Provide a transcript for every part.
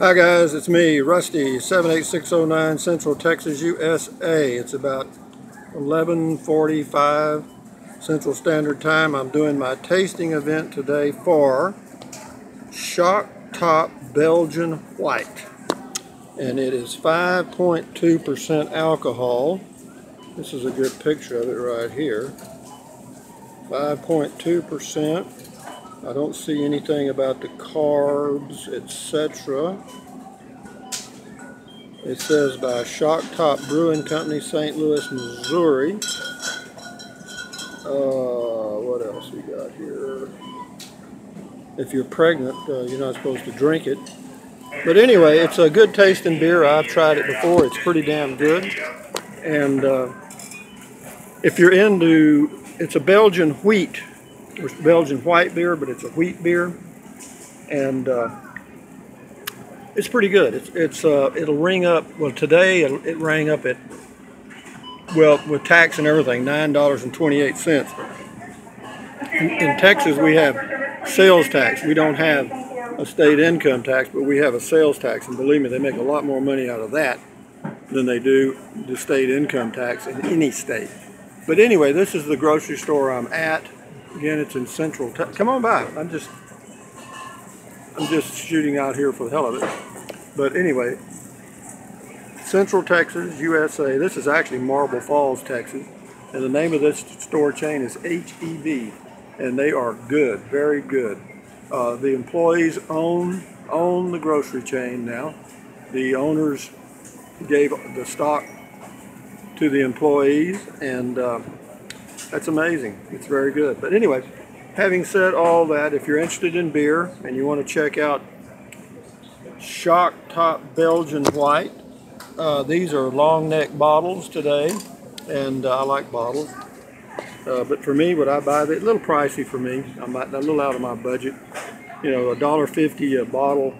Hi guys, it's me, Rusty, 78609 Central Texas, USA. It's about 11.45 Central Standard Time. I'm doing my tasting event today for Shock Top Belgian White. And it is 5.2% alcohol. This is a good picture of it right here. 5.2%. I don't see anything about the carbs, etc. It says by Shock Top Brewing Company, St. Louis, Missouri. Uh, what else we got here? If you're pregnant, uh, you're not supposed to drink it. But anyway, it's a good tasting beer. I've tried it before. It's pretty damn good. And uh, if you're into, it's a Belgian wheat it's Belgian white beer, but it's a wheat beer, and uh, it's pretty good. It's, it's uh, it'll ring up. Well, today it, it rang up at well with tax and everything, nine dollars and twenty-eight cents. In, in Texas, we have sales tax. We don't have a state income tax, but we have a sales tax, and believe me, they make a lot more money out of that than they do the state income tax in any state. But anyway, this is the grocery store I'm at. Again, it's in central. Te Come on by. I'm just, I'm just shooting out here for the hell of it. But anyway, Central Texas, USA. This is actually Marble Falls, Texas. And the name of this store chain is HEB. And they are good, very good. Uh, the employees own own the grocery chain now. The owners gave the stock to the employees and uh, that's amazing. It's very good. But anyway, having said all that, if you're interested in beer and you want to check out Shock Top Belgian White, uh, these are long neck bottles today, and uh, I like bottles. Uh, but for me, what I buy, a little pricey for me. I'm a little out of my budget. You know, a dollar fifty a bottle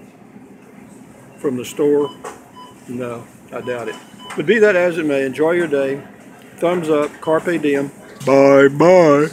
from the store. No, I doubt it. But be that as it may, enjoy your day. Thumbs up, carpe diem. Bye bye.